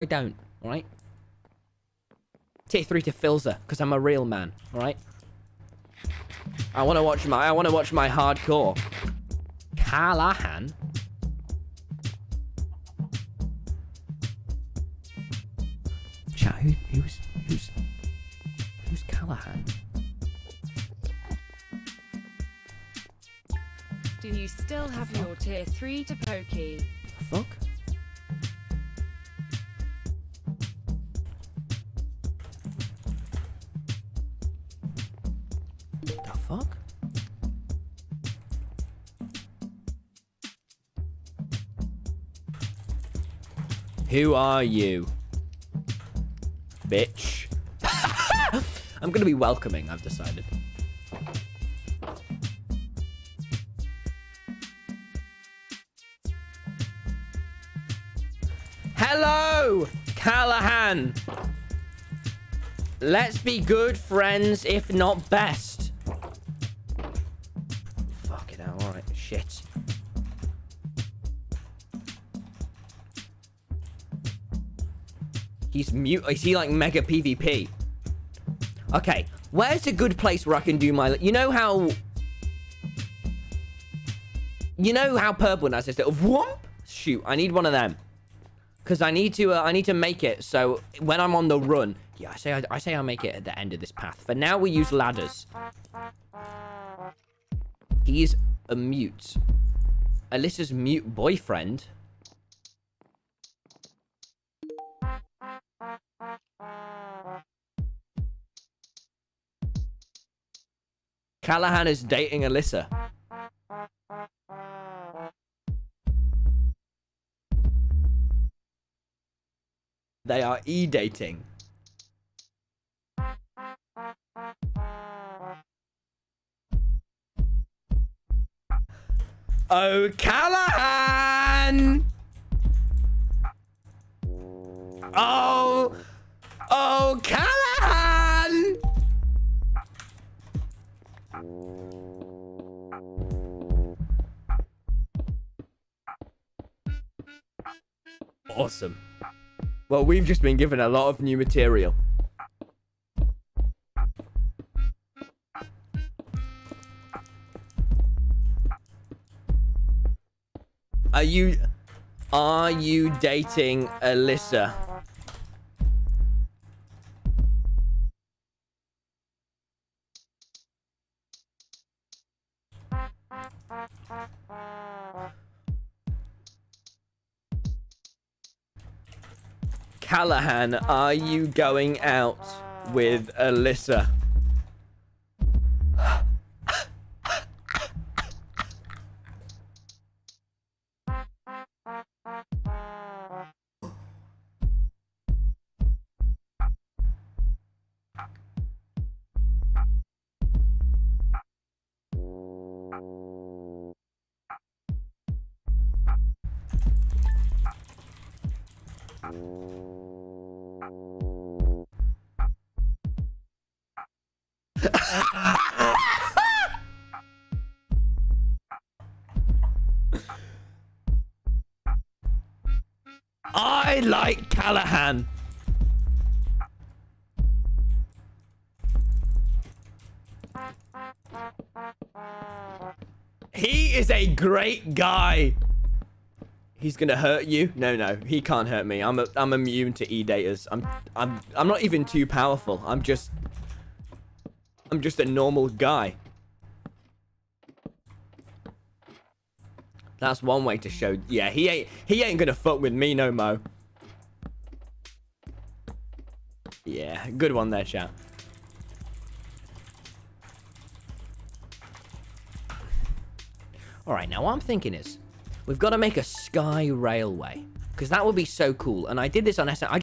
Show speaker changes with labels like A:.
A: I don't, alright? Tier 3 to Philza, because I'm a real man, alright? I want to watch my, I want to watch my hardcore. Callahan? Chat, who, who's, who's, who's Callahan?
B: Do you still have your tier 3 to Pokey?
A: Fuck? Fuck? Who are you? Bitch. I'm gonna be welcoming, I've decided. Hello, Callahan. Let's be good friends, if not best. Fuck it out. All right, shit. He's mute. Is he like mega PvP? Okay, where's a good place where I can do my... You know how... You know how Purple has this little... Whoop? Shoot, I need one of them. Because I need to, uh, I need to make it so when I'm on the run, yeah, I say, I, I say I'll make it at the end of this path. For now, we use ladders. He's a mute. Alyssa's mute boyfriend. Callahan is dating Alyssa. They are e-dating. Oh, Callahan! Oh, oh, Callahan! Awesome. Well, we've just been given a lot of new material. Are you... Are you dating Alyssa? Callahan, are you going out with Alyssa? I like Callahan. He is a great guy. He's gonna hurt you? No, no, he can't hurt me. I'm a, I'm immune to e-daters. I'm I'm I'm not even too powerful. I'm just I'm just a normal guy. That's one way to show. Yeah, he ain't he ain't gonna fuck with me no mo. Yeah, good one there, chat. All right, now what I'm thinking is, we've got to make a sky railway because that would be so cool. And I did this on SN. I